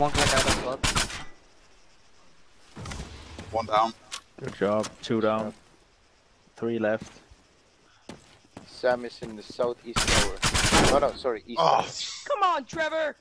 one click out of blood. One down. Good job. Two down. Three left. Sam is in the southeast tower. Oh no, sorry, east. Oh, Come on, Trevor!